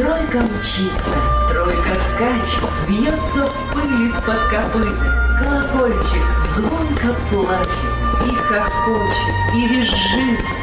Тройка мчится, тройка скачет, Бьется в пыль из-под копыт. Колокольчик звонко плачет, И хохочет, и визжит.